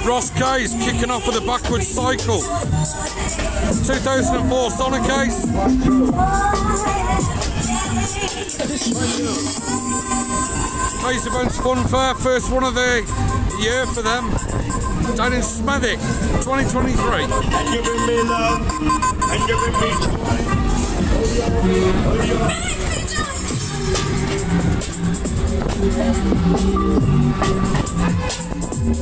Right, Ross Kayes kicking off with a backwards cycle. 2004 Sonic Case. Kayes Events Fun Fair, first one of the year for them. Down in Smethwick, 2023. And you me love, and you bring me. Oh, yeah.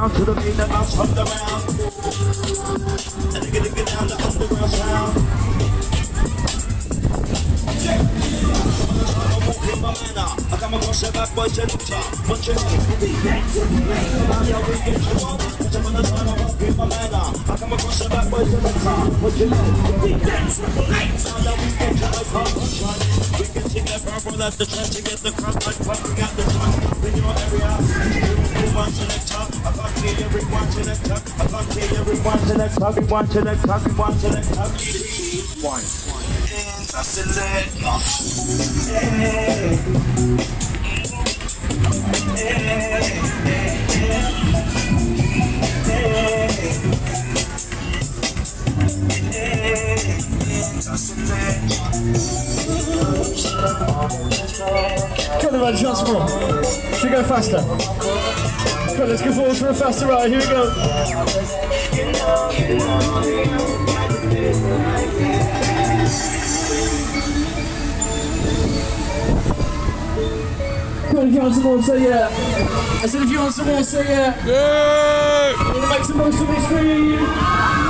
down. To the beat, and bounce from the round. And the get down, the underground sound. I come across the back boys and the top. What you mean? I'm here, we get you on. Cause I'm on manner. I come across the back boys and the top. What you mean? We get triple eight. Now that we get to the pump, we can sing that purple, that's the chance to get the crowd like fuck, we got the time. In your area, everyone selector. I fuck to everyone selector. I fuck to everyone selector. Everyone selector. Everyone selector. One. Hands, I select. Come on, shots more. Should we go faster? Come on, let's go forward for a faster ride. Here we go. Come on, if you want some more, say yeah. I said if you want some more, say yeah. Gonna make some most of it scream.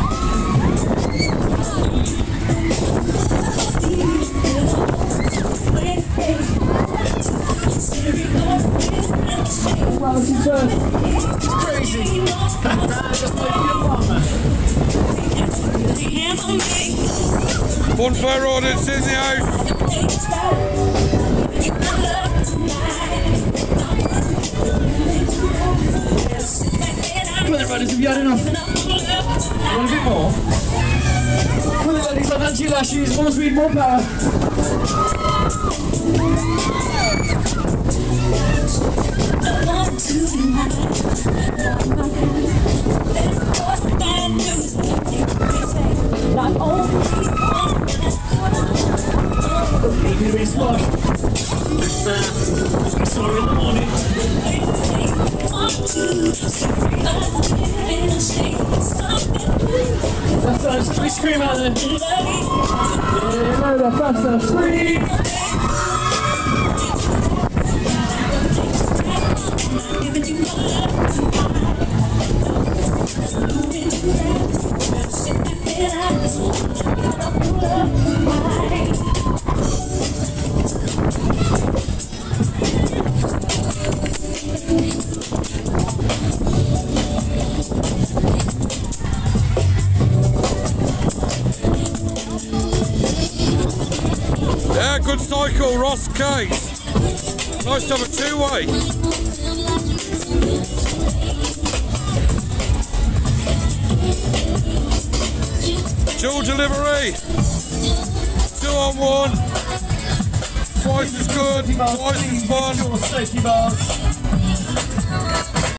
Crazy. Just like your mama. Funfair Audits in the house. Come on, brothers, have you had enough? Want a bit more? Come on, ladies, like Angie Lashes, more power. That's us. We scream out there. Yeah, louder, faster. Scream. Cycle, Ross Kayes. Nice to have a two-way. Dual delivery. Two on one. Twice as good, twice as fun.